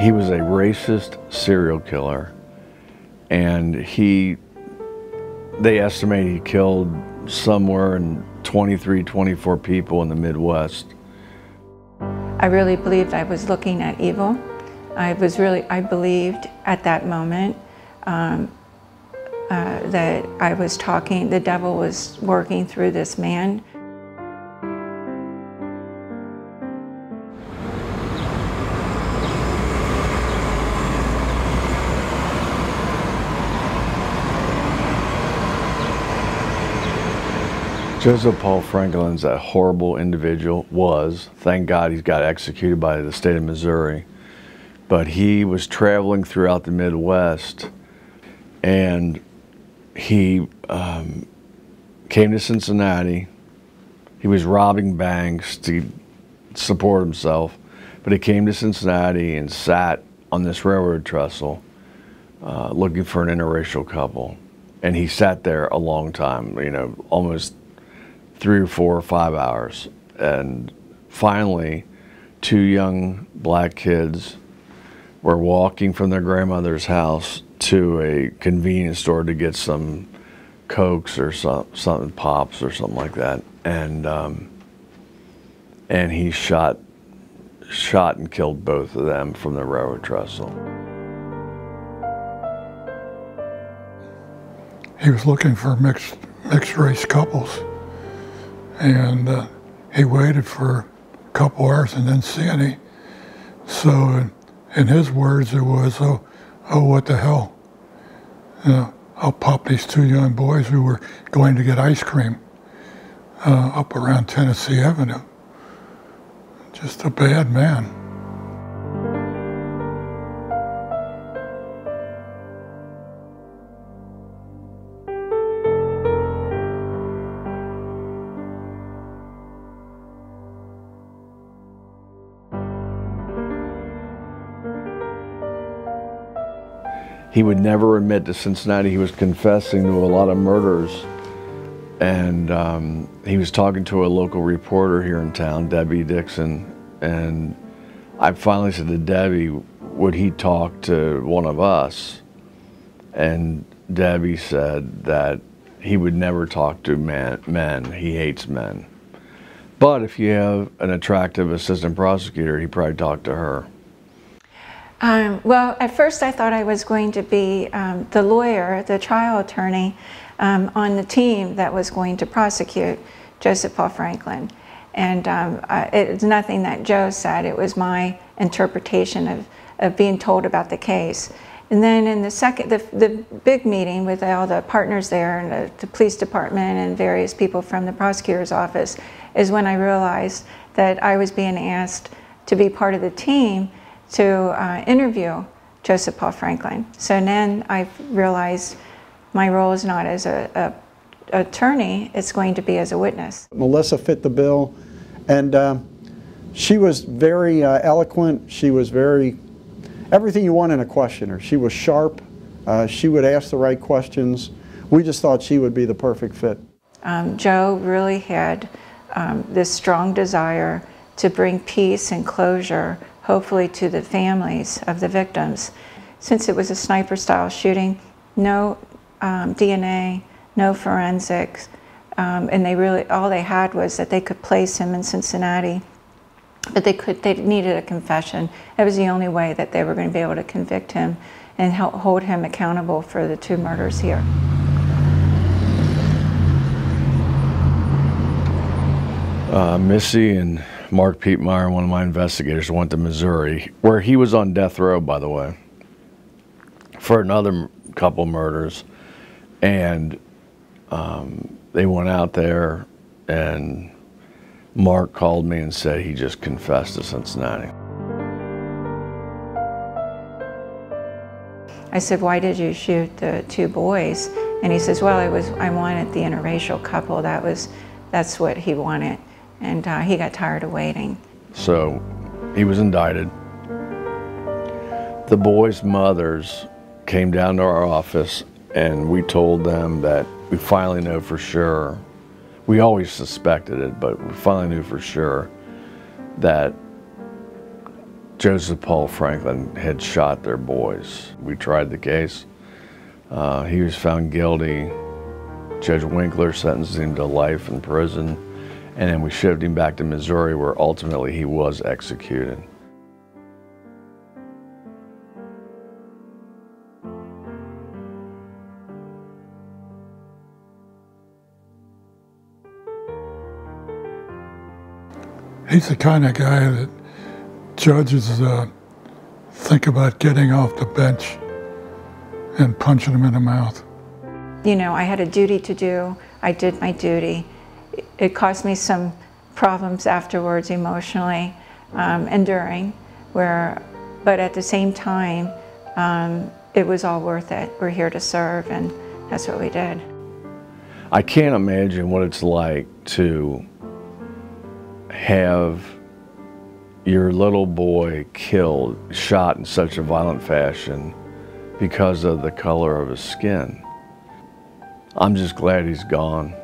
he was a racist serial killer, and he, they estimate he killed somewhere in 23, 24 people in the Midwest. I really believed I was looking at evil. I was really, I believed at that moment um, uh, that I was talking, the devil was working through this man. Joseph Paul Franklin's a horrible individual, was. Thank God he's got executed by the state of Missouri. But he was traveling throughout the Midwest and he um, came to Cincinnati. He was robbing banks to support himself, but he came to Cincinnati and sat on this railroad trestle uh, looking for an interracial couple. And he sat there a long time, you know, almost three or four or five hours. And finally, two young black kids were walking from their grandmother's house to a convenience store to get some cokes or some, something pops or something like that, and um, and he shot shot and killed both of them from the railroad trestle. He was looking for mixed mixed race couples, and uh, he waited for a couple hours and didn't see any. So, in his words, it was, "Oh, oh, what the hell? You know, I'll pop these two young boys who were going to get ice cream uh, up around Tennessee Avenue. Just a bad man. He would never admit to Cincinnati. He was confessing to a lot of murders. And um, he was talking to a local reporter here in town, Debbie Dixon. And I finally said to Debbie, would he talk to one of us? And Debbie said that he would never talk to man, men. He hates men. But if you have an attractive assistant prosecutor, he probably talk to her. Um, well, at first I thought I was going to be um, the lawyer, the trial attorney um, on the team that was going to prosecute Joseph Paul Franklin. And um, it's nothing that Joe said, it was my interpretation of, of being told about the case. And then in the second, the, the big meeting with all the partners there and the, the police department and various people from the prosecutor's office is when I realized that I was being asked to be part of the team to uh, interview Joseph Paul Franklin. So then I realized my role is not as a, a attorney, it's going to be as a witness. Melissa fit the bill, and uh, she was very uh, eloquent. She was very, everything you want in a questioner. She was sharp. Uh, she would ask the right questions. We just thought she would be the perfect fit. Um, Joe really had um, this strong desire to bring peace and closure hopefully to the families of the victims. Since it was a sniper style shooting, no um, DNA, no forensics, um, and they really, all they had was that they could place him in Cincinnati, but they could, they needed a confession. It was the only way that they were going to be able to convict him and help hold him accountable for the two murders here. Uh, Missy and Mark Piepmeier, one of my investigators, went to Missouri, where he was on death row, by the way, for another couple murders. And um, they went out there, and Mark called me and said he just confessed to Cincinnati. I said, why did you shoot the two boys? And he says, well, I was I wanted the interracial couple. That was that's what he wanted and uh, he got tired of waiting. So he was indicted. The boys' mothers came down to our office and we told them that we finally know for sure. We always suspected it, but we finally knew for sure that Joseph Paul Franklin had shot their boys. We tried the case. Uh, he was found guilty. Judge Winkler sentenced him to life in prison, and then we shipped him back to Missouri where ultimately he was executed. He's the kind of guy that judges uh, think about getting off the bench and punching him in the mouth. You know, I had a duty to do. I did my duty. It caused me some problems afterwards emotionally um, and during, where, but at the same time, um, it was all worth it. We're here to serve, and that's what we did. I can't imagine what it's like to have your little boy killed, shot in such a violent fashion because of the color of his skin. I'm just glad he's gone.